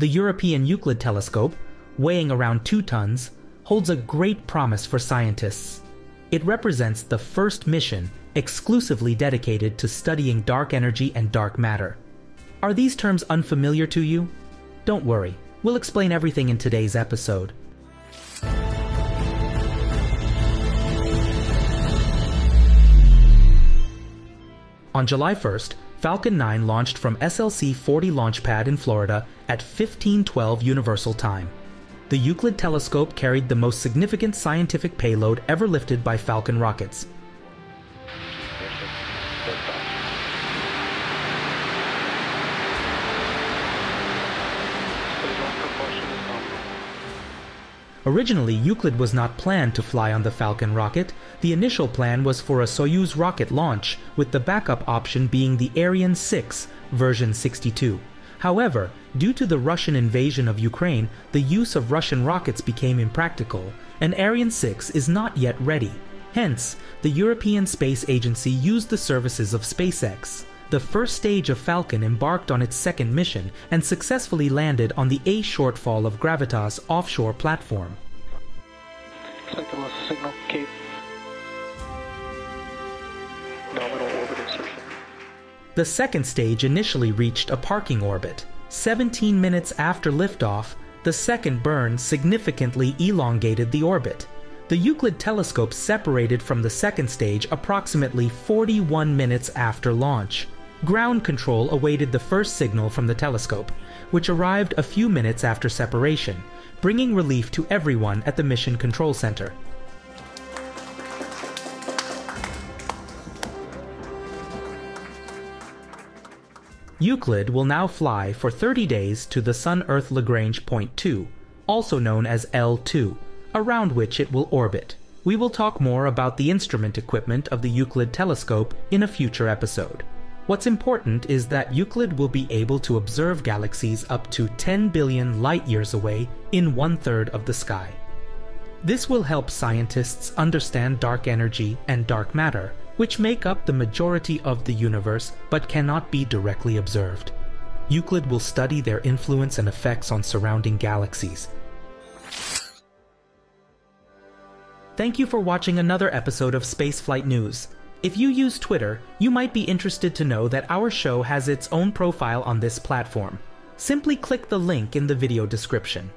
The European Euclid telescope, weighing around 2 tons, holds a great promise for scientists. It represents the first mission exclusively dedicated to studying dark energy and dark matter. Are these terms unfamiliar to you? Don't worry, we'll explain everything in today's episode. On July 1st, Falcon 9 launched from SLC 40 launch pad in Florida at 1512 Universal Time. The Euclid telescope carried the most significant scientific payload ever lifted by Falcon rockets. Originally, Euclid was not planned to fly on the Falcon rocket. The initial plan was for a Soyuz rocket launch, with the backup option being the Ariane 6 version 62. However, due to the Russian invasion of Ukraine, the use of Russian rockets became impractical, and Ariane 6 is not yet ready. Hence, the European Space Agency used the services of SpaceX. The first stage of Falcon embarked on its second mission and successfully landed on the A shortfall of Gravitas offshore platform. The second stage initially reached a parking orbit. 17 minutes after liftoff, the second burn significantly elongated the orbit. The Euclid telescope separated from the second stage approximately 41 minutes after launch. Ground control awaited the first signal from the telescope, which arrived a few minutes after separation, bringing relief to everyone at the Mission Control Center. Euclid will now fly for 30 days to the Sun-Earth Lagrange Point 2, also known as L2, around which it will orbit. We will talk more about the instrument equipment of the Euclid telescope in a future episode. What's important is that Euclid will be able to observe galaxies up to 10 billion light years away in one third of the sky. This will help scientists understand dark energy and dark matter, which make up the majority of the universe but cannot be directly observed. Euclid will study their influence and effects on surrounding galaxies. Thank you for watching another episode of Spaceflight News. If you use Twitter, you might be interested to know that our show has its own profile on this platform. Simply click the link in the video description.